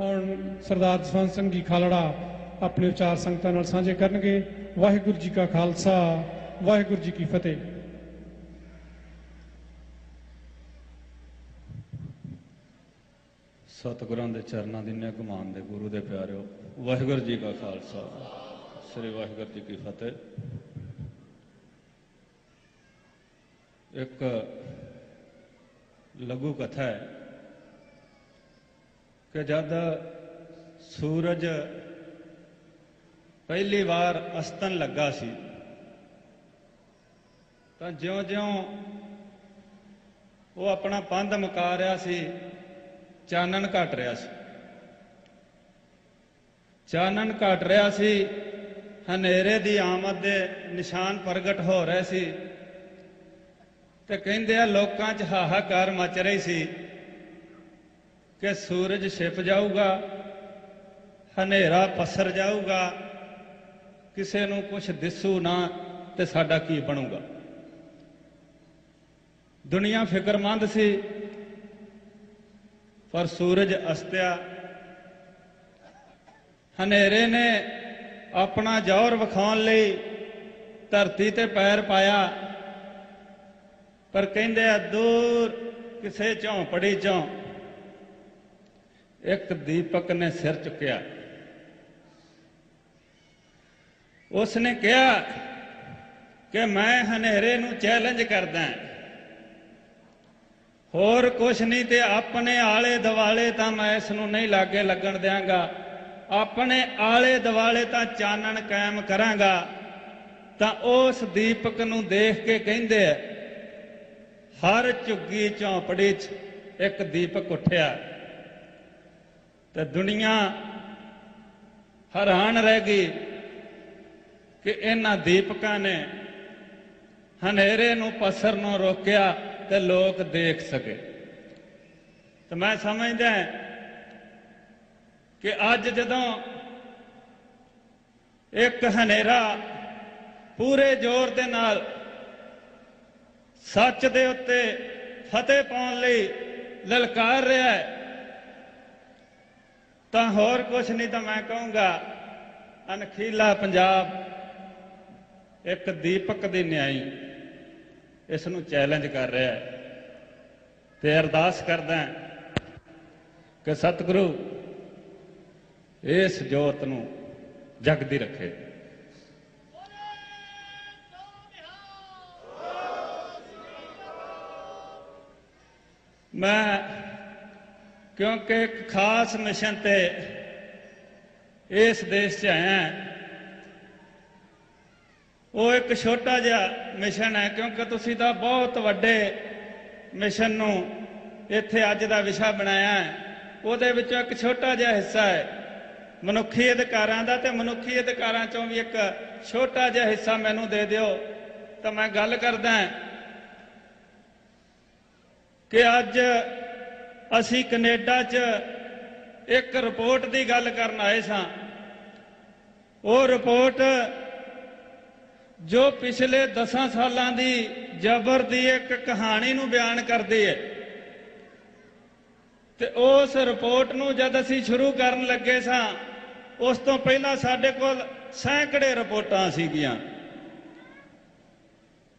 ਹੁਣ ਸਰਦਾਰ ਜਸਵੰਤ ਸਿੰਘ ਜੀ ਖਾਲੜਾ ਆਪਣੇ ਵਿਚਾਰ ਸੰਗਤਾਂ ਨਾਲ ਸਾਂਝੇ ਕਰਨਗੇ। ਵਾਹਿਗੁਰੂ ਜੀ ਕਾ ਖਾਲਸਾ, ਵਾਹਿਗੁਰੂ ਜੀ ਕੀ ਫਤਿਹ। ਸਤਿਗੁਰਾਂ ਦੇ ਚਰਨਾਂ ਦੀ ਨਿਗਮਾਨ ਦੇ ਗੁਰੂ ਦੇ ਪਿਆਰਿਓ, ਵਾਹਿਗੁਰੂ ਜੀ ਕਾ ਖਾਲਸਾ, ਸ੍ਰੀ ਵਾਹਿਗੁਰੂ ਜੀ ਕੀ ਫਤਿਹ। ਇੱਕ ਲਘੂ ਕਥਾ ਹੈ। ਕਿ ਜਦ ਸੂਰਜ ਪਹਿਲੀ ਵਾਰ ਅਸਤਨ ਲੱਗਾ ਸੀ, ਤਾਂ ਜਿਉਂ-ਜਿਉਂ ਉਹ ਆਪਣਾ ਪੰਧ ਮੁਕਾ ਰਿਹਾ ਸੀ, ਚਾਨਣ ਘਟ ਰਿਹਾ ਸੀ। ਚਾਨਣ ਘਟ ਰਿਹਾ ਸੀ, ਹਨੇਰੇ ਦੀ ਆਮਦ ਦੇ ਨਿਸ਼ਾਨ ਪ੍ਰਗਟ ਹੋ ਰਹੇ ਸੀ ਤੇ ਕਹਿੰਦੇ ਆ, ਲੋਕਾਂ 'ਚ ਹਾਹਾਕਾਰ ਮਚ ਰਹੀ ਸੀ। ਕਿ ਸੂਰਜ ਛਿਪ ਜਾਊਗਾ, ਹਨੇਰਾ ਪਸਰ ਜਾਊਗਾ, ਕਿਸੇ ਨੂੰ ਕੁਝ ਦਿਸੂ ਨਾ ਤੇ ਸਾਡਾ ਕੀ ਬਣੂਗਾ? ਦੁਨੀਆ ਫਿਕਰਮੰਦ ਸੀ, ਪਰ ਸੂਰਜ ਅਸਤਿਆ। ਹਨੇਰੇ ਨੇ ਆਪਣਾ ਜ਼ੋਰ ਵਿਖਾਉਣ ਲਈ ਧਰਤੀ ਤੇ ਪੈਰ ਪਾਇਆ, ਪਰ ਕਹਿੰਦੇ ਆ, ਦੂਰ ਕਿਸੇ ਝੌਂਪੜੀ ਚੋਂ ਇੱਕ ਦੀਪਕ ਨੇ ਸਿਰ ਚੁੱਕਿਆ। ਉਸ ਨੇ ਕਿਹਾ ਕਿ ਮੈਂ ਹਨੇਰੇ ਨੂੰ ਚੈਲੰਜ ਕਰਦਾ ਹੋਰ ਕੁਛ ਨਹੀਂ ਤੇ ਆਪਣੇ ਆਲੇ ਦਿਵਾਲੇ ਤਾਂ ਮੈਂ ਇਸ ਨੂੰ ਨਹੀਂ ਲਾਗੇ ਲੱਗਣ ਦਿਆਂਗਾ। ਆਪਣੇ ਆਲੇ ਦਿਵਾਲੇ ਤਾਂ ਚਾਨਣ ਕਾਇਮ ਕਰਾਂਗਾ। ਤਾਂ ਉਸ ਦੀਪਕ ਨੂੰ ਦੇਖ ਕੇ ਕਹਿੰਦੇ ਆ, ਹਰ ਝੁੱਗੀ ਝੌਂਪੜੀ 'ਚ ਇੱਕ ਦੀਪਕ ਉੱਠਿਆ। ਤੇ ਦੁਨੀਆ ਹੈਰਾਨ ਰਹਿ ਗਈ ਕਿ ਇਹਨਾਂ ਦੀਪਕਾਂ ਨੇ ਹਨੇਰੇ ਨੂੰ ਪਸਰ ਨੂੰ ਰੋਕਿਆ ਤੇ ਲੋਕ ਦੇਖ ਸਕੇ। ਤੇ ਮੈਂ ਸਮਝਦਾ ਕਿ ਅੱਜ ਜਦੋਂ ਇੱਕ ਹਨੇਰਾ ਪੂਰੇ ਜ਼ੋਰ ਦੇ ਨਾਲ ਸੱਚ ਦੇ ਉੱਤੇ ਫਤਿਹ ਪਾਉਣ ਲਈ ਲਲਕਾਰ ਰਿਹਾ ਹੈ ਤਾਂ ਹੋਰ ਕੁਝ ਨਹੀਂ ਤਾਂ ਮੈਂ ਕਹੂੰਗਾ ਅਨਖੀਲਾ ਪੰਜਾਬ, ਇੱਕ ਦੀਪਕ ਦੀ ਨਿਆਈ ਇਸ ਨੂੰ ਚੈਲੰਜ ਕਰ ਰਿਹਾ ਹੈ ਤੇ ਅਰਦਾਸ ਕਰਦਾ ਕਿ ਸਤਿਗੁਰੂ ਇਸ ਜੋਤ ਨੂੰ ਜਗਦੀ ਰੱਖੇ। ਮੈਂ ਕਿਉਂਕਿ ਇੱਕ ਖਾਸ ਮਿਸ਼ਨ ਤੇ ਇਸ ਦੇਸ਼ 'ਚ ਆਇਆ ਉਹ ਇੱਕ ਛੋਟਾ ਜਿਹਾ ਮਿਸ਼ਨ ਹੈ, ਕਿਉਂਕਿ ਤੁਸੀਂ ਤਾਂ ਬਹੁਤ ਵੱਡੇ ਮਿਸ਼ਨ ਨੂੰ ਇੱਥੇ ਅੱਜ ਦਾ ਵਿਸ਼ਾ ਬਣਾਇਆ ਹੈ। ਉਹਦੇ ਵਿੱਚੋਂ ਇੱਕ ਛੋਟਾ ਜਿਹਾ ਹਿੱਸਾ ਹੈ, ਮਨੁੱਖੀ ਅਧਿਕਾਰਾਂ ਦਾ, ਤੇ ਮਨੁੱਖੀ ਅਧਿਕਾਰਾਂ ਚੋਂ ਵੀ ਇੱਕ ਛੋਟਾ ਜਿਹਾ ਹਿੱਸਾ ਮੈਨੂੰ ਦੇ ਦਿਓ। ਤਾਂ ਮੈਂ ਗੱਲ ਕਰਦਾ ਕਿ ਅੱਜ ਅਸੀਂ ਕੈਨੇਡਾ 'ਚ ਇੱਕ ਰਿਪੋਰਟ ਦੀ ਗੱਲ ਕਰਨ ਆਏ ਸਾਂ। ਉਹ ਰਿਪੋਰਟ ਜੋ ਪਿਛਲੇ 10 ਸਾਲਾਂ ਦੀ ਜ਼ਬਰ ਦੀ ਇੱਕ ਕਹਾਣੀ ਨੂੰ ਬਿਆਨ ਕਰਦੀ ਹੈ। ਤੇ ਉਸ ਰਿਪੋਰਟ ਨੂੰ ਜਦ ਅਸੀਂ ਸ਼ੁਰੂ ਕਰਨ ਲੱਗੇ ਸਾਂ, ਉਸ ਤੋਂ ਪਹਿਲਾਂ ਸਾਡੇ ਕੋਲ ਸੈਂਕੜੇ ਰਿਪੋਰਟਾਂ ਸੀਗੀਆਂ।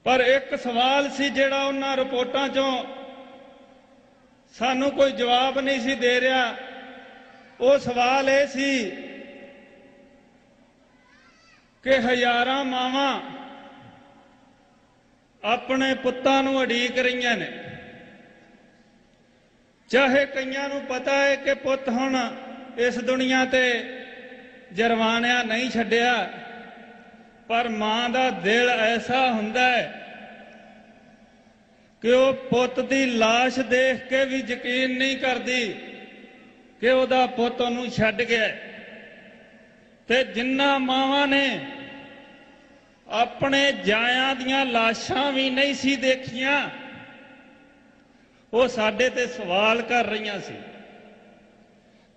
ਪਰ ਇੱਕ ਸਵਾਲ ਸੀ ਜਿਹੜਾ ਉਹਨਾਂ ਰਿਪੋਰਟਾਂ ਚੋਂ ਸਾਨੂੰ ਕੋਈ ਜਵਾਬ ਨਹੀਂ ਸੀ ਦੇ ਰਿਹਾ। ਉਹ ਸਵਾਲ ਇਹ ਸੀ ਕਿ ਹਜ਼ਾਰਾਂ ਮਾਵਾਂ ਆਪਣੇ ਪੁੱਤਾਂ ਨੂੰ ਅਡੀਕ ਰਹੀਆਂ ਨੇ। ਚਾਹੇ ਕਈਆਂ ਨੂੰ ਪਤਾ ਹੈ ਕਿ ਪੁੱਤ ਹੁਣ ਇਸ ਦੁਨੀਆ ਤੇ ਜਰਵਾਣਿਆ ਨਹੀਂ ਛੱਡਿਆ, ਪਰ ਮਾਂ ਦਾ ਦਿਲ ਐਸਾ ਹੁੰਦਾ ਹੈ ਕਿ ਉਹ ਪੁੱਤ ਦੀ লাশ ਦੇਖ ਕੇ ਵੀ ਯਕੀਨ ਨਹੀਂ ਕਰਦੀ ਕਿ ਉਹਦਾ ਪੁੱਤ ਉਹਨੂੰ ਛੱਡ ਗਿਆ ਤੇ ਜਿੰਨਾ ਮਾਵਾਂ ਨੇ ਆਪਣੇ ਜਾਇਆਂ ਦੀਆਂ ਲਾਸ਼ਾਂ ਵੀ ਨਹੀਂ ਸੀ ਦੇਖੀਆਂ, ਉਹ ਸਾਡੇ ਤੇ ਸਵਾਲ ਕਰ ਰਹੀਆਂ ਸੀ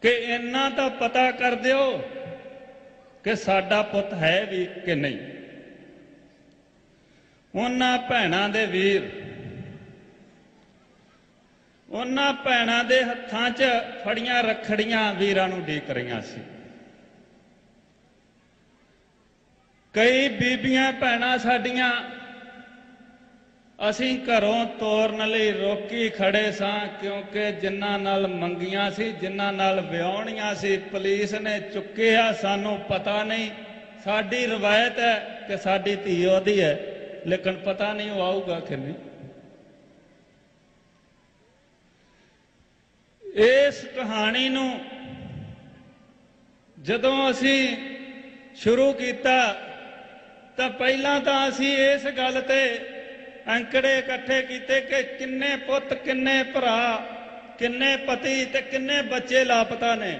ਕਿ ਇੰਨਾ ਤਾਂ ਪਤਾ ਕਰ ਦਿਓ ਕਿ ਸਾਡਾ ਪੁੱਤ ਹੈ ਵੀ ਕਿ ਨਹੀਂ। ਉਹਨਾਂ ਭੈਣਾਂ ਦੇ ਵੀਰ ਉਹਨਾਂ ਭੈਣਾਂ ਦੇ ਹੱਥਾਂ 'ਚ ਫੜੀਆਂ ਰੱਖੜੀਆਂ ਵੀਰਾਂ ਨੂੰ ਢੀਕ ਰਹੀਆਂ ਸੀ। ਕਈ ਬੀਬੀਆਂ ਭੈਣਾਂ ਸਾਡੀਆਂ, ਅਸੀਂ ਘਰੋਂ ਤੋਰਨ ਲਈ ਰੋਕੀ ਖੜੇ ਸਾਂ ਕਿਉਂਕਿ ਜਿਨ੍ਹਾਂ ਨਾਲ ਮੰਗੀਆਂ ਸੀ, ਜਿਨ੍ਹਾਂ ਨਾਲ ਵਿਆਹਣੀਆਂ ਸੀ, ਪੁਲਿਸ ਨੇ ਚੁੱਕਿਆ, ਸਾਨੂੰ ਪਤਾ ਨਹੀਂ। ਸਾਡੀ ਰਵਾਇਤ ਹੈ ਕਿ ਸਾਡੀ ਧੀ ਉਹਦੀ ਹੈ, ਲੇਕਿਨ ਪਤਾ ਨਹੀਂ ਉਹ ਆਊਗਾ ਕਿ ਨਹੀਂ। ਇਸ ਕਹਾਣੀ ਨੂੰ ਜਦੋਂ ਅਸੀਂ ਸ਼ੁਰੂ ਕੀਤਾ, ਤਾਂ ਪਹਿਲਾਂ ਤਾਂ ਅਸੀਂ ਇਸ ਗੱਲ ਤੇ ਅੰਕੜੇ ਇਕੱਠੇ ਕੀਤੇ ਕਿ ਕਿੰਨੇ ਪੁੱਤ, ਕਿੰਨੇ ਭਰਾ, ਕਿੰਨੇ ਪਤੀ ਤੇ ਕਿੰਨੇ ਬੱਚੇ ਲਾਪਤਾ ਨੇ।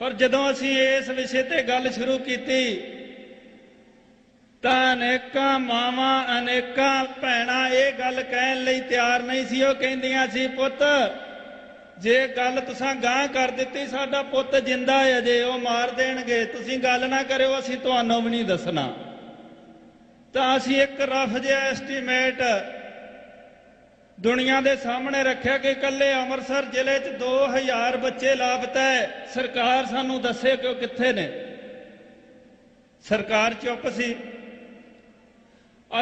ਪਰ ਜਦੋਂ ਅਸੀਂ ਇਸ ਵਿਸ਼ੇ ਤੇ ਗੱਲ ਸ਼ੁਰੂ ਕੀਤੀ, ਤਾਂ ਅਨੇਕਾਂ ਮਾਵਾਂ, ਅਨੇਕਾਂ ਭੈਣਾਂ ਇਹ ਗੱਲ ਕਹਿਣ ਲਈ ਤਿਆਰ ਨਹੀਂ ਸੀ। ਉਹ ਕਹਿੰਦੀਆਂ ਸੀ, ਪੁੱਤ ਜੇ ਗੱਲ ਤੁਸੀਂ ਗਾਂ ਕਰ ਦਿੱਤੀ, ਸਾਡਾ ਪੁੱਤ ਜਿੰਦਾ ਹੈ ਅਜੇ, ਉਹ ਮਾਰ ਦੇਣਗੇ। ਤੁਸੀਂ ਗੱਲ ਨਾ ਕਰਿਓ, ਅਸੀਂ ਤੁਹਾਨੂੰ ਵੀ ਨਹੀਂ ਦੱਸਣਾ। ਤਾਂ ਅਸੀਂ ਇੱਕ ਰਫ ਜਿਹਾ ਐਸਟੀਮੇਟ ਦੁਨੀਆ ਦੇ ਸਾਹਮਣੇ ਰੱਖਿਆ ਕਿ ਇਕੱਲੇ ਅੰਮ੍ਰਿਤਸਰ ਜ਼ਿਲ੍ਹੇ 'ਚ 2000 ਬੱਚੇ ਲਾਪਤਾ ਹੈ। ਸਰਕਾਰ ਸਾਨੂੰ ਦੱਸੇ ਕਿ ਉਹ ਕਿੱਥੇ ਨੇ। ਸਰਕਾਰ ਚੁੱਪ ਸੀ।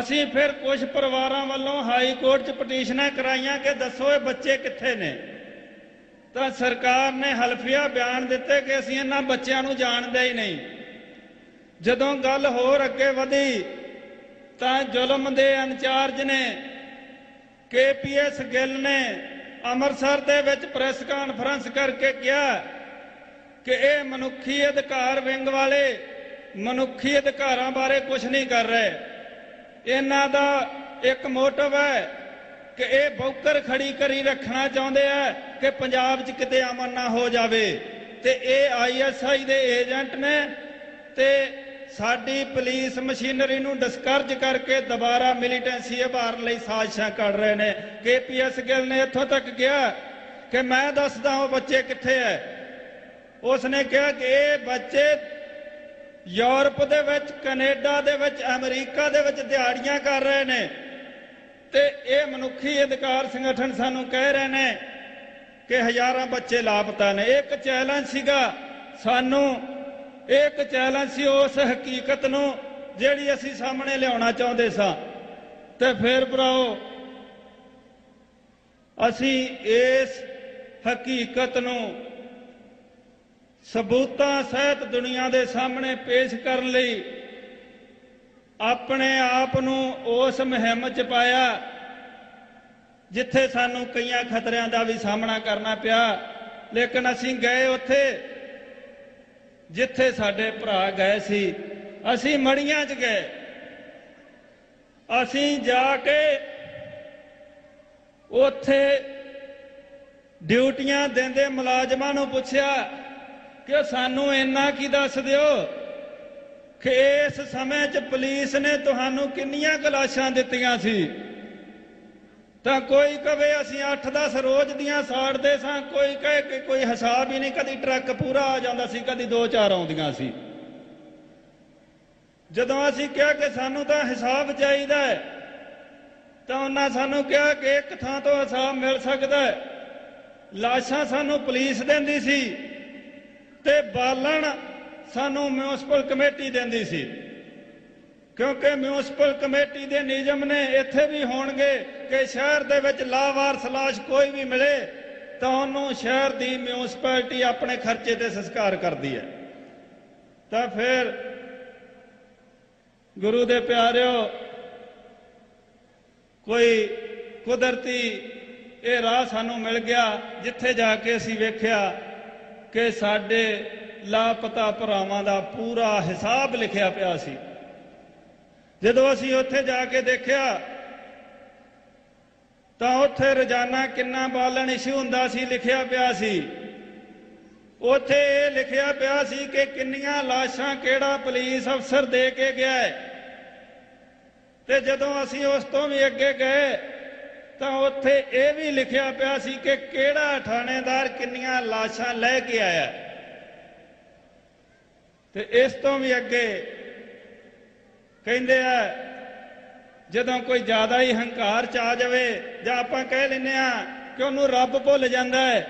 ਅਸੀਂ ਫਿਰ ਕੁਝ ਪਰਿਵਾਰਾਂ ਵੱਲੋਂ ਹਾਈ ਕੋਰਟ 'ਚ ਪਟੀਸ਼ਨਾਂ ਕਰਾਈਆਂ ਕਿ ਦੱਸੋ ਇਹ ਬੱਚੇ ਕਿੱਥੇ ਨੇ। ਤਾਂ ਸਰਕਾਰ ਨੇ ਹਲਫੀਆ ਬਿਆਨ ਦਿੱਤੇ ਕਿ ਅਸੀਂ ਇਹਨਾਂ ਬੱਚਿਆਂ ਨੂੰ ਜਾਣਦੇ ਹੀ ਨਹੀਂ। ਜਦੋਂ ਗੱਲ ਹੋਰ ਅੱਗੇ ਵਧੀ, ਤਾਂ ਜ਼ੁਲਮ ਦੇ ਇੰਚਾਰਜ ਨੇ ਕੇਪੀਐਸ ਗਿੱਲ ਨੇ ਅੰਮ੍ਰਿਤਸਰ ਦੇ ਵਿੱਚ ਪ੍ਰੈਸ ਕਾਨਫਰੰਸ ਕਰਕੇ ਕਿਹਾ ਕਿ ਇਹ ਮਨੁੱਖੀ ਅਧਿਕਾਰ ਵਿੰਗ ਵਾਲੇ ਮਨੁੱਖੀ ਅਧਿਕਾਰਾਂ ਬਾਰੇ ਕੁਝ ਨਹੀਂ ਕਰ ਰਹੇ। ਇਹਨਾਂ ਦਾ ਇੱਕ ਮੋਟਿਵ ਹੈ ਕਿ ਇਹ ਬੌਕਰ ਖੜੀ ਕਰੀ ਰੱਖਣਾ ਚਾਹੁੰਦੇ ਆ ਕਿ ਪੰਜਾਬ 'ਚ ਕਿਤੇ ਅਮਨ ਨਾ ਹੋ ਜਾਵੇ। ਤੇ ਇਹ ਆਈਐਸਆਈ ਦੇ ਏਜੰਟ ਨੇ ਤੇ ਸਾਡੀ ਪੁਲਿਸ ਮਸ਼ੀਨਰੀ ਨੂੰ ਡਿਸਕਰਜ ਕਰਕੇ ਦੁਬਾਰਾ ਮਿਲੀਟੈਂਸੀ ਉਭਾਰਨ ਲਈ ਸਾਜ਼ਿਸ਼ਾਂ ਕਰ ਰਹੇ ਨੇ। ਕੇਪੀਐਸ ਗਿੱਲ ਨੇ ਇੱਥੋਂ ਤੱਕ ਗਿਆ ਕਿ ਮੈਂ ਦੱਸਦਾ ਹਾਂ ਬੱਚੇ ਕਿੱਥੇ ਐ। ਉਸ ਨੇ ਕਿਹਾ ਕਿ ਇਹ ਬੱਚੇ ਯੂਰਪ ਦੇ ਵਿੱਚ, ਕੈਨੇਡਾ ਦੇ ਵਿੱਚ, ਅਮਰੀਕਾ ਦੇ ਵਿੱਚ ਦਿਹਾੜੀਆਂ ਕਰ ਰਹੇ ਨੇ। ਤੇ ਇਹ ਮਨੁੱਖੀ ਅਧਿਕਾਰ ਸੰਗਠਨ ਸਾਨੂੰ ਕਹਿ ਰਹੇ ਨੇ ਕਿ ਹਜ਼ਾਰਾਂ ਬੱਚੇ ਲਾਪਤਾ ਨੇ। ਇੱਕ ਚੈਲੰਜ ਸੀਗਾ ਸਾਨੂੰ। ਇੱਕ ਚੈਲੰਜ ਸੀ ਉਸ ਹਕੀਕਤ ਨੂੰ ਜਿਹੜੀ ਅਸੀਂ ਸਾਹਮਣੇ ਲਿਆਉਣਾ ਚਾਹੁੰਦੇ ਸਾਂ। ਤੇ ਫਿਰ ਭਰਾਓ, ਅਸੀਂ ਇਸ ਹਕੀਕਤ ਨੂੰ ਸਬੂਤਾਂ ਸਹਿਤ ਦੁਨੀਆ ਦੇ ਸਾਹਮਣੇ ਪੇਸ਼ ਕਰਨ ਲਈ ਆਪਣੇ ਆਪ ਨੂੰ ਉਸ ਮੁਹਿੰਮ 'ਚ ਪਾਇਆ ਜਿੱਥੇ ਸਾਨੂੰ ਕਈਆਂ ਖਤਰਿਆਂ ਦਾ ਵੀ ਸਾਹਮਣਾ ਕਰਨਾ ਪਿਆ। ਲੇਕਿਨ ਅਸੀਂ ਗਏ ਉੱਥੇ ਜਿੱਥੇ ਸਾਡੇ ਭਰਾ ਗਏ ਸੀ। ਅਸੀਂ ਮੜੀਆਂ 'ਚ ਗਏ। ਅਸੀਂ ਜਾ ਕੇ ਉੱਥੇ ਡਿਊਟੀਆਂ ਦਿੰਦੇ ਮੁਲਾਜ਼ਮਾਂ ਨੂੰ ਪੁੱਛਿਆ ਕਿ ਸਾਨੂੰ ਇੰਨਾ ਕੀ ਦੱਸ ਦਿਓ? ਕਿ ਇਸ ਸਮੇਂ 'ਚ ਪੁਲਿਸ ਨੇ ਤੁਹਾਨੂੰ ਕਿੰਨੀਆਂ ਕਲਾਸ਼ਾਂ ਦਿੱਤੀਆਂ ਸੀ? ਤਾਂ ਕੋਈ ਕਵੇ ਅਸੀਂ 8-10 ਰੋਜ਼ ਦੀਆਂ ਸਾੜਦੇ ਸਾਂ, ਕੋਈ ਕਹੇ ਕਿ ਕੋਈ ਹਿਸਾਬ ਹੀ ਨਹੀਂ, ਕਦੀ ਟਰੱਕ ਪੂਰਾ ਆ ਜਾਂਦਾ ਸੀ, ਕਦੀ 2-4 ਆਉਂਦੀਆਂ ਸੀ। ਜਦੋਂ ਅਸੀਂ ਕਿਹਾ ਕਿ ਸਾਨੂੰ ਤਾਂ ਹਿਸਾਬ ਚਾਹੀਦਾ ਹੈ, ਤਾਂ ਉਹਨਾਂ ਸਾਨੂੰ ਕਿਹਾ ਕਿ ਇੱਕ ਥਾਂ ਤੋਂ ਹਿਸਾਬ ਮਿਲ ਸਕਦਾ ਹੈ। ਲਾਸ਼ਾਂ ਸਾਨੂੰ ਪੁਲਿਸ ਦਿੰਦੀ ਸੀ ਤੇ ਬਾਲਣ ਸਾਨੂੰ ਮਿਊਨਿਸਪਲ ਕਮੇਟੀ ਦਿੰਦੀ ਸੀ। ਕਿਉਂਕਿ ਮਿਊਨਿਸਪਲ ਕਮੇਟੀ ਦੇ ਨਿਯਮ ਨੇ ਇੱਥੇ ਵੀ ਹੋਣਗੇ ਕਿ ਸ਼ਹਿਰ ਦੇ ਵਿੱਚ ਲਾਵਾਰਸ ਲਾਸ਼ ਕੋਈ ਵੀ ਮਿਲੇ, ਤਾਂ ਉਹਨੂੰ ਸ਼ਹਿਰ ਦੀ ਮਿਊਨਿਸਪੈਲਿਟੀ ਆਪਣੇ ਖਰਚੇ ਤੇ ਸੰਸਕਾਰ ਕਰਦੀ ਹੈ। ਤਾਂ ਫਿਰ ਗੁਰੂ ਦੇ ਪਿਆਰਿਓ, ਕੋਈ ਕੁਦਰਤੀ ਇਹ ਰਾਹ ਸਾਨੂੰ ਮਿਲ ਗਿਆ, ਜਿੱਥੇ ਜਾ ਕੇ ਅਸੀਂ ਵੇਖਿਆ ਕਿ ਸਾਡੇ ਲਾਪਤਾ ਭਰਾਵਾਂ ਦਾ ਪੂਰਾ ਹਿਸਾਬ ਲਿਖਿਆ ਪਿਆ ਸੀ। ਜਦੋਂ ਅਸੀਂ ਉੱਥੇ ਜਾ ਕੇ ਦੇਖਿਆ, ਤਾਂ ਉੱਥੇ ਰੋਜ਼ਾਨਾ ਕਿੰਨਾ ਬਾਲਣ ਇਸ਼ੂ ਹੁੰਦਾ ਸੀ, ਲਿਖਿਆ ਪਿਆ ਸੀ। ਉੱਥੇ ਇਹ ਲਿਖਿਆ ਪਿਆ ਸੀ ਕਿ ਕਿੰਨੀਆਂ ਲਾਸ਼ਾਂ ਕਿਹੜਾ ਪੁਲਿਸ ਅਫਸਰ ਦੇ ਕੇ ਗਿਆ ਹੈ। ਤੇ ਜਦੋਂ ਅਸੀਂ ਉਸ ਤੋਂ ਵੀ ਅੱਗੇ ਗਏ, ਤਾਂ ਉੱਥੇ ਇਹ ਵੀ ਲਿਖਿਆ ਪਿਆ ਸੀ ਕਿ ਕਿਹੜਾ ਥਾਣੇਦਾਰ ਕਿੰਨੀਆਂ ਲਾਸ਼ਾਂ ਲੈ ਕੇ ਆਇਆ ਤੇ ਇਸ ਤੋਂ ਵੀ ਅੱਗੇ ਕਹਿੰਦੇ ਆ, ਜਦੋਂ ਕੋਈ ਜ਼ਿਆਦਾ ਹੀ ਹੰਕਾਰ ਚ ਆ ਜਾਵੇ, ਜਾਂ ਆਪਾਂ ਕਹਿ ਲੈਨੇ ਆ ਕਿ ਉਹਨੂੰ ਰੱਬ ਭੁੱਲ ਜਾਂਦਾ ਹੈ,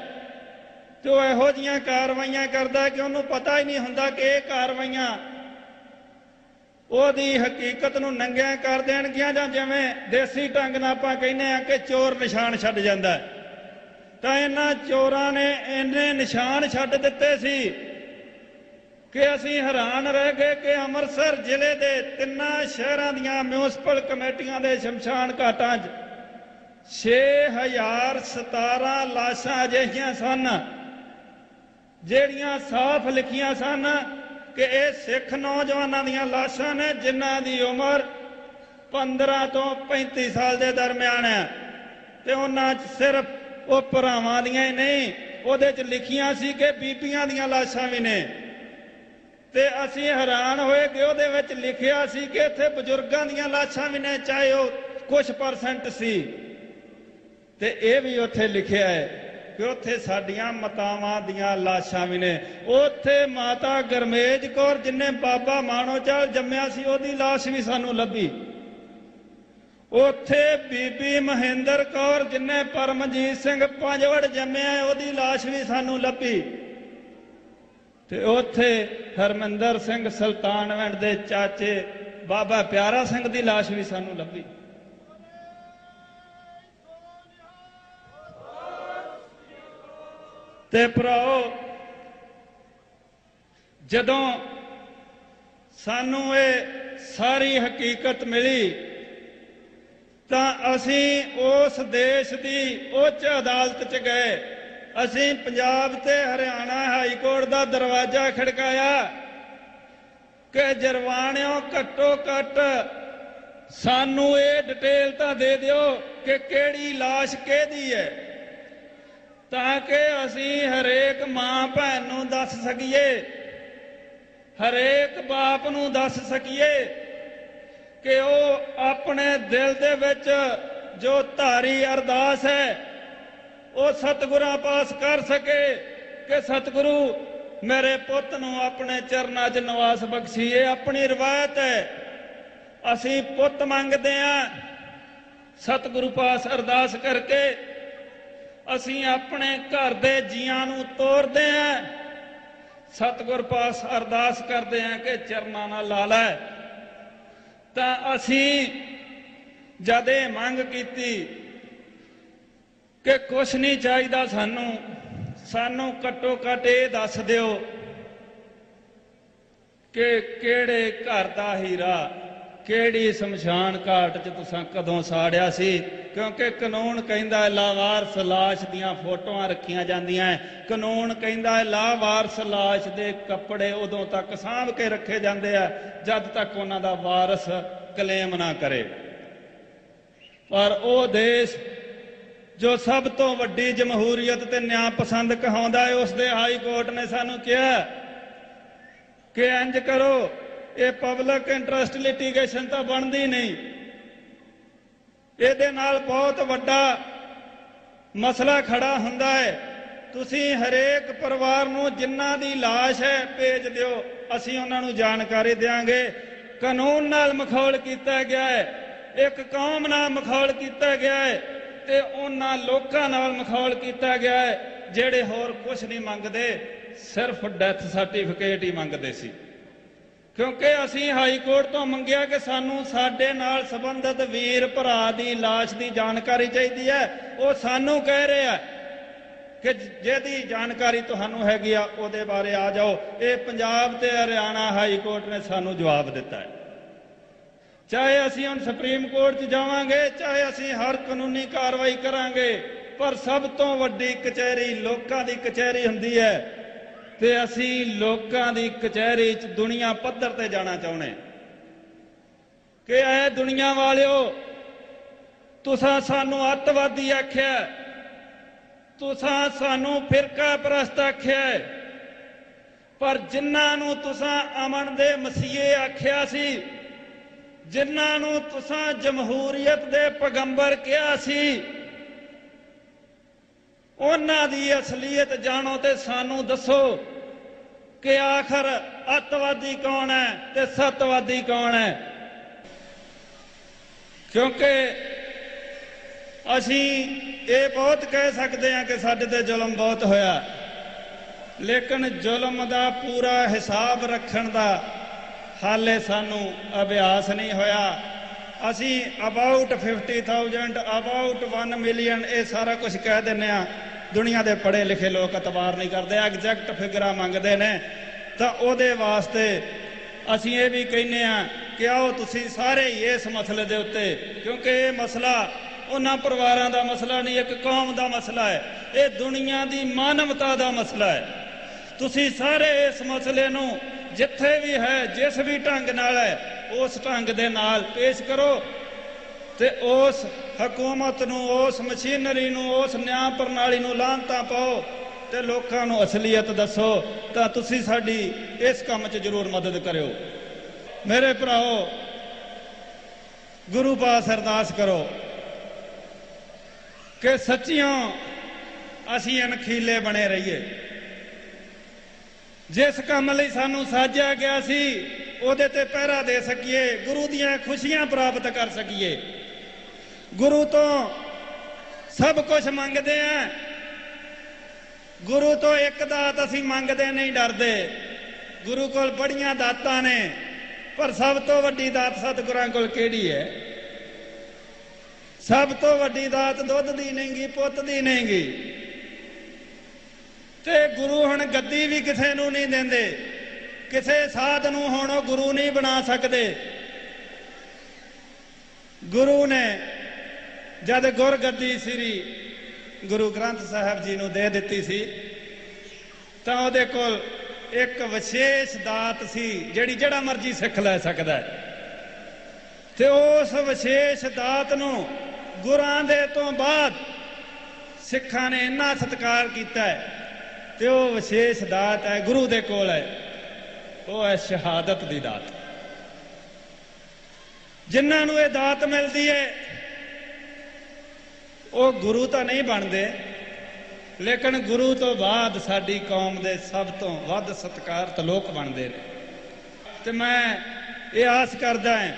ਤੇ ਉਹ ਇਹੋ ਜੀਆਂ ਕਾਰਵਾਈਆਂ ਕਰਦਾ ਕਿ ਉਹਨੂੰ ਪਤਾ ਹੀ ਨਹੀਂ ਹੁੰਦਾ ਕਿ ਇਹ ਕਾਰਵਾਈਆਂ ਉਹਦੀ ਹਕੀਕਤ ਨੂੰ ਨੰਗਿਆਂ ਕਰ ਦੇਣਗੀਆਂ, ਜਾਂ ਜਿਵੇਂ ਦੇਸੀ ਢੰਗ ਨਾਲ ਆਪਾਂ ਕਹਿੰਦੇ ਆ ਕਿ ਚੋਰ ਨਿਸ਼ਾਨ ਛੱਡ ਜਾਂਦਾ ਤਾਂ ਇਹਨਾਂ ਚੋਰਾਂ ਨੇ ਇੰਨੇ ਨਿਸ਼ਾਨ ਛੱਡ ਦਿੱਤੇ ਸੀ ਕਿ ਅਸੀਂ ਹੈਰਾਨ ਰਹਿ ਗਏ ਕਿ ਅੰਮ੍ਰਿਤਸਰ ਜ਼ਿਲ੍ਹੇ ਦੇ ਤਿੰਨਾਂ ਸ਼ਹਿਰਾਂ ਦੀਆਂ ਮਿਊਨਿਸਪਲ ਕਮੇਟੀਆਂ ਦੇ ਸ਼ਮਸ਼ਾਨ ਘਾਟਾਂ 'ਚ 6017 ਲਾਸ਼ਾਂ ਅਜਿਹੀਆਂ ਸਨ, ਜਿਹੜੀਆਂ ਸਾਫ਼ ਲਿਖੀਆਂ ਸਨ ਕਿ ਇਹ ਸਿੱਖ ਨੌਜਵਾਨਾਂ ਦੀਆਂ ਲਾਸ਼ਾਂ ਨੇ, ਜਿਨ੍ਹਾਂ ਦੀ ਉਮਰ 15 ਤੋਂ 35 ਸਾਲ ਦੇ ਦਰਮਿਆਨ ਹੈ। ਤੇ ਉਹਨਾਂ 'ਚ ਸਿਰਫ ਉਹ ਭਰਾਵਾਂ ਦੀਆਂ ਹੀ ਨਹੀਂ, ਉਹਦੇ 'ਚ ਲਿਖੀਆਂ ਸੀ ਕਿ ਬੀਬੀਆਂ ਦੀਆਂ ਲਾਸ਼ਾਂ ਵੀ ਨੇ। ਤੇ ਅਸੀਂ ਹੈਰਾਨ ਹੋਏ ਕਿ ਉਹਦੇ ਵਿੱਚ ਲਿਖਿਆ ਸੀ ਕਿ ਇੱਥੇ ਬਜ਼ੁਰਗਾਂ ਦੀਆਂ ਲਾਸ਼ਾਂ ਵੀ ਨੇ ਚਾਹੇ ਉਹ ਕੁਝ ਪਰਸੈਂਟ ਸੀ। ਤੇ ਇਹ ਵੀ ਉੱਥੇ ਲਿਖਿਆ ਹੈ ਕਿ ਉੱਥੇ ਸਾਡੀਆਂ ਮਾਤਾਵਾਂ ਦੀਆਂ ਲਾਸ਼ਾਂ ਵੀ ਨੇ। ਉੱਥੇ ਮਾਤਾ ਗਰਮੇਜ ਕੌਰ ਜਿਨੇ ਬਾਬਾ ਮਾਣੋਚਾਲ ਜੰਮਿਆ ਸੀ ਉਹਦੀ ਲਾਸ਼ ਵੀ ਸਾਨੂੰ ਲੱਭੀ। ਉੱਥੇ ਬੀਬੀ ਮਹਿੰਦਰ ਕੌਰ ਜਿਨੇ ਪਰਮਜੀਤ ਸਿੰਘ ਪੰਜਵੜ ਜੰਮਿਆ ਹੈ, ਉਹਦੀ ਲਾਸ਼ ਵੀ ਸਾਨੂੰ ਲੱਭੀ। ਤੇ ਉੱਥੇ ਹਰਮਿੰਦਰ ਸਿੰਘ ਸੁਲਤਾਨਵਿੰਡ ਦੇ ਚਾਚੇ ਬਾਬਾ ਪਿਆਰਾ ਸਿੰਘ ਦੀ ਲਾਸ਼ ਵੀ ਸਾਨੂੰ ਲੱਭੀ। ਤੇ ਭਰਾਓ, ਜਦੋਂ ਸਾਨੂੰ ਇਹ ਸਾਰੀ ਹਕੀਕਤ ਮਿਲੀ, ਤਾਂ ਅਸੀਂ ਉਸ ਦੇਸ਼ ਦੀ ਉੱਚ ਅਦਾਲਤ 'ਚ ਗਏ। ਅਸੀਂ ਪੰਜਾਬ ਤੇ ਹਰਿਆਣਾ ਹਾਈ ਕੋਰਟ ਦਾ ਦਰਵਾਜ਼ਾ ਖੜਕਾਇਆ ਕਿ ਜਰਵਾਣਿਓ ਘੱਟੋ ਘੱਟ ਸਾਨੂੰ ਇਹ ਡਿਟੇਲ ਤਾਂ ਦੇ ਦਿਓ ਕਿ ਕਿਹੜੀ ਲਾਸ਼ ਕਿਹਦੀ ਹੈ, ਤਾਂ ਕਿ ਅਸੀਂ ਹਰੇਕ ਮਾਂ ਭੈਣ ਨੂੰ ਦੱਸ ਸਕੀਏ, ਹਰੇਕ ਬਾਪ ਨੂੰ ਦੱਸ ਸਕੀਏ ਕਿ ਉਹ ਆਪਣੇ ਦਿਲ ਦੇ ਵਿੱਚ ਜੋ ਧਾਰੀ ਅਰਦਾਸ ਹੈ ਉਹ ਸਤਿਗੁਰਾਂ ਪਾਸ ਕਰ ਸਕੇ ਕਿ ਸਤਿਗੁਰੂ, ਮੇਰੇ ਪੁੱਤ ਨੂੰ ਆਪਣੇ ਚਰਨਾਂ 'ਚ ਨਿਵਾਸ ਬਖਸ਼ੀਏ, ਆਪਣੀ ਰਵਾਇਤ ਹੈ। ਅਸੀਂ ਪੁੱਤ ਮੰਗਦੇ ਆਂ। ਸਤਿਗੁਰੂ ਪਾਸ ਅਰਦਾਸ ਕਰਕੇ ਅਸੀਂ ਆਪਣੇ ਘਰ ਦੇ ਜੀਆਂ ਨੂੰ ਤੋਰਦੇ ਆਂ। ਸਤਿਗੁਰ ਪਾਸ ਅਰਦਾਸ ਕਰਦੇ ਆਂ ਕਿ ਚਰਨਾਂ ਨਾਲ ਲਾ ਲੈ। ਤਾਂ ਅਸੀਂ ਜਦ ਇਹ ਮੰਗ ਕੀਤੀ ਕਿ ਕੁਛ ਨਹੀਂ ਚਾਹੀਦਾ ਸਾਨੂੰ ਸਾਨੂੰ ਘੱਟੋ ਘੱਟ ਇਹ ਦੱਸ ਦਿਓ ਕਿ ਕਿਹੜੇ ਘਰ ਦਾ ਹੀਰਾ, ਕਿਹੜੀ ਸ਼ਮਸ਼ਾਨ ਘਾਟ 'ਚ ਤੁਸੀਂ ਕਦੋਂ ਸਾੜਿਆ ਸੀ? ਕਿਉਂਕਿ ਕਾਨੂੰਨ ਕਹਿੰਦਾ ਲਾਵਾਰਸ ਲਾਸ਼ ਦੀਆਂ ਫੋਟੋਆਂ ਰੱਖੀਆਂ ਜਾਂਦੀਆਂ ਹੈ। ਕਾਨੂੰਨ ਕਹਿੰਦਾ ਲਾਵਾਰਸ ਲਾਸ਼ ਦੇ ਕੱਪੜੇ ਉਦੋਂ ਤੱਕ ਸਾਂਭ ਕੇ ਰੱਖੇ ਜਾਂਦੇ ਆ, ਜਦ ਤੱਕ ਉਹਨਾਂ ਦਾ ਵਾਰਸ ਕਲੇਮ ਨਾ ਕਰੇ। ਪਰ ਉਹ ਦੇਸ਼ ਜੋ ਸਭ ਤੋਂ ਵੱਡੀ ਜਮਹੂਰੀਅਤ ਤੇ ਨਿਆਂ ਪਸੰਦ ਕਹਾਉਂਦਾ ਹੈ ਉਸ ਦੇ ਹਾਈ ਕੋਰਟ ਨੇ ਸਾਨੂੰ ਕਿਹਾ ਕਿ ਇੰਜ ਕਰੋ, ਇਹ ਪਬਲਿਕ ਇੰਟਰਸਟ ਲਿਟੀਗੇਸ਼ਨ ਤਾਂ ਬਣਦੀ ਨਹੀਂ। ਇਹਦੇ ਨਾਲ ਬਹੁਤ ਵੱਡਾ ਮਸਲਾ ਖੜਾ ਹੁੰਦਾ ਹੈ। ਤੁਸੀਂ ਹਰੇਕ ਪਰਿਵਾਰ ਨੂੰ ਜਿਨ੍ਹਾਂ ਦੀ লাশ ਹੈ, ਭੇਜ ਦਿਓ, ਅਸੀਂ ਉਹਨਾਂ ਨੂੰ ਜਾਣਕਾਰੀ ਦੇਵਾਂਗੇ ਕਾਨੂੰਨ ਨਾਲ ਮਖੌਲ ਕੀਤਾ ਗਿਆ ਹੈ, ਇੱਕ ਕੌਮ ਨਾਲ ਮਖੌਲ ਕੀਤਾ ਗਿਆ ਹੈ। ਤੇ ਉਹਨਾਂ ਲੋਕਾਂ ਨਾਲ ਮਖੌਲ ਕੀਤਾ ਗਿਆ ਹੈ, ਜਿਹੜੇ ਹੋਰ ਕੁਝ ਨਹੀਂ ਮੰਗਦੇ, ਸਿਰਫ ਡੈਥ ਸਰਟੀਫਿਕੇਟ ਹੀ ਮੰਗਦੇ ਸੀ। ਕਿਉਂਕਿ ਅਸੀਂ ਹਾਈ ਕੋਰਟ ਤੋਂ ਮੰਗਿਆ ਕਿ ਸਾਨੂੰ ਸਾਡੇ ਨਾਲ ਸੰਬੰਧਿਤ ਵੀਰ ਭਰਾ ਦੀ লাশ ਦੀ ਜਾਣਕਾਰੀ ਚਾਹੀਦੀ ਹੈ। ਉਹ ਸਾਨੂੰ ਕਹਿ ਰਿਹਾ ਕਿ ਜਿਹਦੀ ਜਾਣਕਾਰੀ ਤੁਹਾਨੂੰ ਹੈਗੀ ਆ, ਉਹਦੇ ਬਾਰੇ ਆ ਜਾਓ। ਇਹ ਪੰਜਾਬ ਤੇ ਹਰਿਆਣਾ ਹਾਈ ਕੋਰਟ ਨੇ ਸਾਨੂੰ ਜਵਾਬ ਦਿੱਤਾ ਹੈ। ਚਾਹੇ ਅਸੀਂ ਹੁਣ ਸੁਪਰੀਮ ਕੋਰਟ 'ਚ ਜਾਵਾਂਗੇ, ਚਾਹੇ ਅਸੀਂ ਹਰ ਕਾਨੂੰਨੀ ਕਾਰਵਾਈ ਕਰਾਂਗੇ, ਪਰ ਸਭ ਤੋਂ ਵੱਡੀ ਕਚਹਿਰੀ ਲੋਕਾਂ ਦੀ ਕਚਹਿਰੀ ਹੁੰਦੀ ਹੈ ਤੇ ਅਸੀਂ ਲੋਕਾਂ ਦੀ ਕਚਹਿਰੀ 'ਚ ਦੁਨੀਆ ਪੱਧਰ ਤੇ ਜਾਣਾ ਚਾਹੁੰਦੇ ਕਿ ਐ ਦੁਨੀਆ ਵਾਲਿਓ, ਤੁਸੀਂ ਸਾਨੂੰ ਅੱਤਵਾਦੀ ਆਖਿਆ, ਤੁਸੀਂ ਸਾਨੂੰ ਫਿਰਕਾ ਪ੍ਰਸਤ ਆਖਿਆ, ਪਰ ਜਿਨ੍ਹਾਂ ਨੂੰ ਤੁਸੀਂ ਅਮਨ ਦੇ ਮਸੀਹੇ ਆਖਿਆ ਸੀ ਜਿਨ੍ਹਾਂ ਨੂੰ ਤੁਸੀਂ ਜਮਹੂਰੀਅਤ ਦੇ ਪੈਗੰਬਰ ਕਿਹਾ ਸੀ, ਉਹਨਾਂ ਦੀ ਅਸਲੀਅਤ ਜਾਣੋ ਤੇ ਸਾਨੂੰ ਦੱਸੋ ਕਿ ਆਖਰ ਅੱਤਵਾਦੀ ਕੌਣ ਹੈ ਤੇ ਸਤਵਾਦੀ ਕੌਣ ਹੈ। ਕਿਉਂਕਿ ਅਸੀਂ ਇਹ ਬਹੁਤ ਕਹਿ ਸਕਦੇ ਹਾਂ ਕਿ ਸਾਡੇ ਤੇ ਜ਼ੁਲਮ ਬਹੁਤ ਹੋਇਆ, ਲੇਕਿਨ ਜ਼ੁਲਮ ਦਾ ਪੂਰਾ ਹਿਸਾਬ ਰੱਖਣ ਦਾ ਹਾਲੇ ਸਾਨੂੰ ਅਭਿਆਸ ਨਹੀਂ ਹੋਇਆ। ਅਸੀਂ ਅਬਾਊਟ 50000 ਅਬਾਊਟ 1 ਮਿਲੀਅਨ ਇਹ ਸਾਰਾ ਕੁਝ ਕਹਿ ਦਿੰਨੇ ਆ ਦੁਨੀਆ ਦੇ ਪੜ੍ਹੇ ਲਿਖੇ ਲੋਕ ਇਤਬਾਰ ਨਹੀਂ ਕਰਦੇ, ਐਗਜ਼ੈਕਟ ਫਿਗਰਾਂ ਮੰਗਦੇ ਨੇ। ਤਾਂ ਉਹਦੇ ਵਾਸਤੇ ਅਸੀਂ ਇਹ ਵੀ ਕਹਿੰਨੇ ਆ ਕਿ ਆਓ ਤੁਸੀਂ ਸਾਰੇ ਇਸ ਮਸਲੇ ਦੇ ਉੱਤੇ, ਕਿਉਂਕਿ ਇਹ ਮਸਲਾ ਉਹਨਾਂ ਪਰਿਵਾਰਾਂ ਦਾ ਮਸਲਾ ਨਹੀਂ, ਇੱਕ ਕੌਮ ਦਾ ਮਸਲਾ ਹੈ। ਇਹ ਦੁਨੀਆ ਦੀ ਮਾਨਵਤਾ ਦਾ ਮਸਲਾ ਹੈ। ਤੁਸੀਂ ਸਾਰੇ ਇਸ ਮਸਲੇ ਨੂੰ ਜਿੱਥੇ ਵੀ ਹੈ, ਜਿਸ ਵੀ ਢੰਗ ਨਾਲ ਹੈ, ਉਸ ਢੰਗ ਦੇ ਨਾਲ ਪੇਸ਼ ਕਰੋ। ਤੇ ਉਸ ਹਕੂਮਤ ਨੂੰ, ਉਸ ਮਸ਼ੀਨਰੀ ਨੂੰ, ਉਸ ਨਿਆਂ ਪ੍ਰਣਾਲੀ ਨੂੰ ਲਾਂਤਾ ਪਾਓ ਤੇ ਲੋਕਾਂ ਨੂੰ ਅਸਲੀਅਤ ਦੱਸੋ, ਤਾਂ ਤੁਸੀਂ ਸਾਡੀ ਇਸ ਕੰਮ 'ਚ ਜ਼ਰੂਰ ਮਦਦ ਕਰਿਓ। ਮੇਰੇ ਭਰਾਓ, ਗੁਰੂ ਪਾਸ ਅਰਦਾਸ ਕਰੋ ਕਿ ਸੱਚੀਆਂ ਅਸੀਂ ਅਣਖੀਲੇ ਬਣੇ ਰਹੀਏ। ਜਿਸ ਕੰਮ ਲਈ ਸਾਨੂੰ ਸਾਜਿਆ ਗਿਆ ਸੀ, ਉਹਦੇ ਤੇ ਪਹਿਰਾ ਦੇ ਸਕੀਏ, ਗੁਰੂ ਦੀਆਂ ਖੁਸ਼ੀਆਂ ਪ੍ਰਾਪਤ ਕਰ ਸਕੀਏ। ਗੁਰੂ ਤੋਂ ਸਭ ਕੁਝ ਮੰਗਦੇ ਆ। ਗੁਰੂ ਤੋਂ ਇੱਕ ਦਾਤ ਅਸੀਂ ਮੰਗਦੇ ਨਹੀਂ ਡਰਦੇ। ਗੁਰੂ ਕੋਲ ਬੜੀਆਂ ਦਾਤਾਂ ਨੇ, ਪਰ ਸਭ ਤੋਂ ਵੱਡੀ ਦਾਤ ਸਤਿਗੁਰਾਂ ਕੋਲ ਕਿਹੜੀ ਹੈ? ਸਭ ਤੋਂ ਵੱਡੀ ਦਾਤ ਦੁੱਧ ਦੀ ਨਹੀਂਗੀ ਪੁੱਤ ਦੀ ਨਹੀਂਗੀ ਤੇ ਗੁਰੂ ਹੁਣ ਗੱਦੀ ਵੀ ਕਿਸੇ ਨੂੰ ਨਹੀਂ ਦਿੰਦੇ। ਕਿਸੇ ਸਾਧ ਨੂੰ ਹੁਣ ਉਹ ਗੁਰੂ ਨਹੀਂ ਬਣਾ ਸਕਦੇ। ਗੁਰੂ ਨੇ ਜਦ ਗੁਰਗੱਦੀ ਸ੍ਰੀ ਗੁਰੂ ਗ੍ਰੰਥ ਸਾਹਿਬ ਜੀ ਨੂੰ ਦੇ ਦਿੱਤੀ ਸੀ, ਤਾਂ ਉਹਦੇ ਕੋਲ ਇੱਕ ਵਿਸ਼ੇਸ਼ ਦਾਤ ਸੀ, ਜਿਹੜੀ ਜਿਹੜਾ ਮਰਜ਼ੀ ਸਿੱਖ ਲੈ ਸਕਦਾ ਹੈ। ਤੇ ਉਸ ਵਿਸ਼ੇਸ਼ ਦਾਤ ਨੂੰ ਗੁਰਾਂ ਦੇ ਤੋਂ ਬਾਅਦ ਸਿੱਖਾਂ ਨੇ ਇੰਨਾ ਸਤਿਕਾਰ ਕੀਤਾ ਹੈ ਤੇ ਉਹ ਵਿਸ਼ੇਸ਼ ਦਾਤ ਹੈ, ਗੁਰੂ ਦੇ ਕੋਲ ਹੈ। ਉਹ ਹੈ ਸ਼ਹਾਦਤ ਦੀ ਦਾਤ। ਜਿਨ੍ਹਾਂ ਨੂੰ ਇਹ ਦਾਤ ਮਿਲਦੀ ਹੈ, ਉਹ ਗੁਰੂ ਤਾਂ ਨਹੀਂ ਬਣਦੇ, ਲੇਕਿਨ ਗੁਰੂ ਤੋਂ ਬਾਅਦ ਸਾਡੀ ਕੌਮ ਦੇ ਸਭ ਤੋਂ ਵੱਧ ਸਤਿਕਾਰਤ ਲੋਕ ਬਣਦੇ ਨੇ। ਤੇ ਮੈਂ ਇਹ ਆਸ ਕਰਦਾ ਹਾਂ,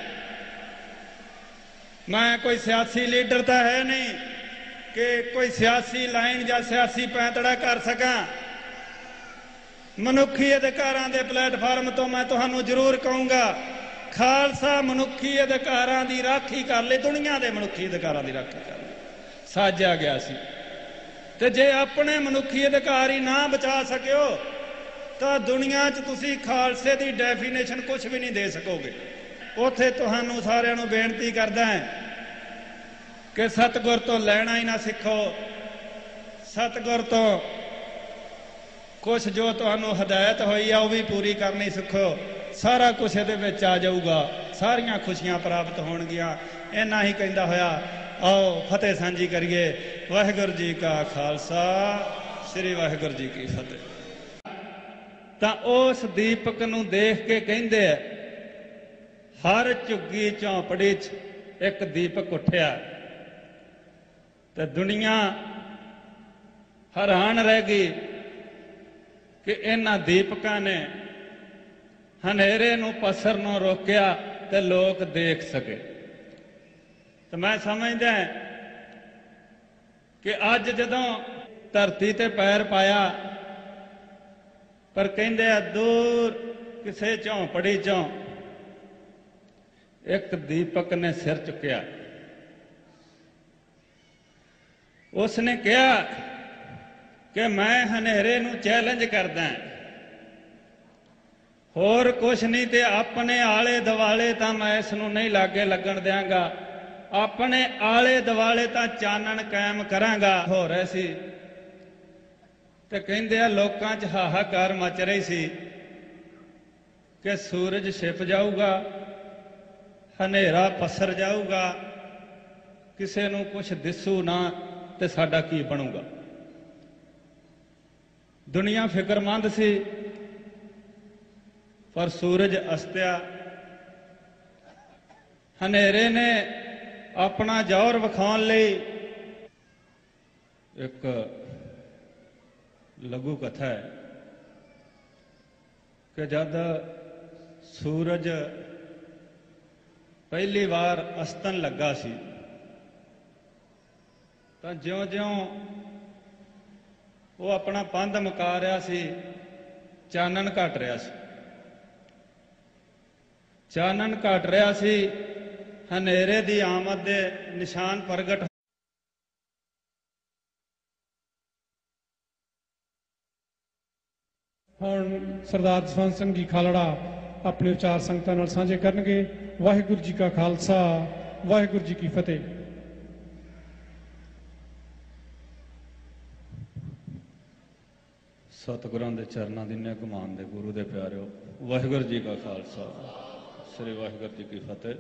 ਮੈਂ ਕੋਈ ਸਿਆਸੀ ਲੀਡਰ ਤਾਂ ਹੈ ਨਹੀਂ ਕਿ ਕੋਈ ਸਿਆਸੀ ਲਾਈਨ ਜਾਂ ਸਿਆਸੀ ਪੈਂਤੜਾ ਕਰ ਸਕਾਂ। ਮਨੁੱਖੀ ਅਧਿਕਾਰਾਂ ਦੇ ਪਲੇਟਫਾਰਮ ਤੋਂ ਮੈਂ ਤੁਹਾਨੂੰ ਜ਼ਰੂਰ ਕਹੂੰਗਾ, ਖਾਲਸਾ ਮਨੁੱਖੀ ਅਧਿਕਾਰਾਂ ਦੀ ਰਾਖੀ ਕਰ ਲਈ ਦੁਨੀਆ ਦੇ ਮਨੁੱਖੀ ਅਧਿਕਾਰਾਂ ਦੀ ਰਾਖੀ ਕਰ ਲਈ ਸਾਜਿਆ ਗਿਆ ਸੀ। ਤੇ ਜੇ ਆਪਣੇ ਮਨੁੱਖੀ ਅਧਿਕਾਰ ਹੀ ਨਾ ਬਚਾ ਸਕਿਓ, ਤਾਂ ਦੁਨੀਆ 'ਚ ਤੁਸੀਂ ਖਾਲਸੇ ਦੀ ਡੈਫੀਨੇਸ਼ਨ ਕੁਝ ਵੀ ਨਹੀਂ ਦੇ ਸਕੋਗੇ। ਉਥੇ ਤੁਹਾਨੂੰ ਸਾਰਿਆਂ ਨੂੰ ਬੇਨਤੀ ਕਰਦਾ ਹਾਂ ਕਿ ਸਤਗੁਰ ਤੋਂ ਲੈਣਾ ਹੀ ਨਾ ਸਿੱਖੋ। ਸਤਗੁਰ ਤੋਂ ਕੁਝ ਜੋ ਤੁਹਾਨੂੰ ਹਦਾਇਤ ਹੋਈ ਆ, ਉਹ ਵੀ ਪੂਰੀ ਕਰਨੀ ਸਿੱਖੋ। ਸਾਰਾ ਕੁਝ ਇਹਦੇ ਵਿੱਚ ਆ ਜਾਊਗਾ। ਸਾਰੀਆਂ ਖੁਸ਼ੀਆਂ ਪ੍ਰਾਪਤ ਹੋਣਗੀਆਂ। ਇੰਨਾ ਹੀ ਕਹਿੰਦਾ ਹੋਇਆ, ਆਓ ਫਤਿਹ ਸਾਂਝੀ ਕਰੀਏ। ਵਾਹਿਗੁਰੂ ਜੀ ਕਾ ਖਾਲਸਾ। ਸ੍ਰੀ ਵਾਹਿਗੁਰੂ ਜੀ ਕੀ ਫਤਿਹ। ਤਾਂ ਉਸ ਦੀਪਕ ਨੂੰ ਦੇਖ ਕੇ ਕਹਿੰਦੇ ਆ, ਹਰ ਝੁੱਗੀ ਝੌਂਪੜੀ 'ਚ ਇੱਕ ਦੀਪਕ ਉੱਠਿਆ। ਤੇ ਦੁਨੀਆ ਹੈਰਾਨ ਰਹਿ ਗਈ। ਕਿ ਇਹਨਾਂ ਦੀਪਕਾਂ ਨੇ ਹਨੇਰੇ ਨੂੰ ਪਸਰ ਨੂੰ ਰੋਕਿਆ ਤੇ ਲੋਕ ਦੇਖ ਸਕੇ। ਤੇ ਮੈਂ ਸਮਝਦਾ ਕਿ ਅੱਜ ਜਦੋਂ ਧਰਤੀ ਤੇ ਪੈਰ ਪਾਇਆ, ਪਰ ਕਹਿੰਦੇ ਆ, ਦੂਰ ਕਿਸੇ ਝੌਂਪੜੀ ਚੋਂ ਇੱਕ ਦੀਪਕ ਨੇ ਸਿਰ ਚੁੱਕਿਆ। ਉਸ ਨੇ ਕਿਹਾ ਕਿ ਮੈਂ ਹਨੇਰੇ ਨੂੰ ਚੈਲੰਜ ਕਰਦਾ ਹੋਰ ਕੁਛ ਨਹੀਂ ਤੇ ਆਪਣੇ ਆਲੇ ਦਿਵਾਲੇ ਤਾਂ ਮੈਂ ਇਸ ਨੂੰ ਨਹੀਂ ਲਾਗੇ ਲੱਗਣ ਦਿਆਂਗਾ। ਆਪਣੇ ਆਲੇ ਦਿਵਾਲੇ ਤਾਂ ਚਾਨਣ ਕਾਇਮ ਕਰਾਂਗਾ। ਹੋ ਰਿਹਾ ਸੀ। ਤੇ ਕਹਿੰਦੇ ਆ, ਲੋਕਾਂ 'ਚ ਹਾਹਾਕਾਰ ਮਚ ਰਹੀ ਸੀ ਕਿ ਸੂਰਜ ਛਿਪ ਜਾਊਗਾ, ਹਨੇਰਾ ਪਸਰ ਜਾਊਗਾ, ਕਿਸੇ ਨੂੰ ਕੁਝ ਦਿਸੂ ਨਾ ਤੇ ਸਾਡਾ ਕੀ ਬਣੂਗਾ? ਦੁਨੀਆ ਫਿਕਰਮੰਦ ਸੀ, ਪਰ ਸੂਰਜ ਅਸਤਿਆ। ਹਨੇਰੇ ਨੇ ਆਪਣਾ ਜ਼ੋਰ ਵਿਖਾਉਣ ਲਈ ਇੱਕ ਲਘੂ ਕਥਾ ਹੈ ਕਿ ਜਦ ਸੂਰਜ ਪਹਿਲੀ ਵਾਰ ਅਸਤਨ ਲੱਗਾ ਸੀ, ਤਾਂ ਜਿਉਂ-ਜਿਉਂ ਉਹ ਆਪਣਾ ਪੰਧ ਮੁਕਾ ਰਿਹਾ ਸੀ, ਚਾਨਣ ਘਟ ਰਿਹਾ ਸੀ। ਚਾਨਣ ਘਟ ਰਿਹਾ ਸੀ, ਹਨੇਰੇ ਦੀ ਆਮਦ ਦੇ ਨਿਸ਼ਾਨ ਪ੍ਰਗਟ ਹੁਣ ਸਰਦਾਰ ਜਸਵੰਤ ਸਿੰਘ ਜੀ ਖਾਲੜਾ ਆਪਣੇ ਵਿਚਾਰ ਸੰਗਤਾਂ ਨਾਲ ਸਾਂਝੇ ਕਰਨਗੇ। ਵਾਹਿਗੁਰੂ ਜੀ ਕਾ ਖਾਲਸਾ, ਵਾਹਿਗੁਰੂ ਜੀ ਕੀ ਫਤਿਹ। ਸਤਿਗੁਰਾਂ ਦੇ ਚਰਨਾਂ ਦੀ ਨਿਗ ਦੇ ਗੁਰੂ ਦੇ ਪਿਆਰਿਓ, ਵਾਹਿਗੁਰੂ ਜੀ ਕਾ ਖਾਲਸਾ। ਸ੍ਰੀ ਵਾਹਿਗੁਰੂ ਜੀ ਕੀ ਫਤਿਹ।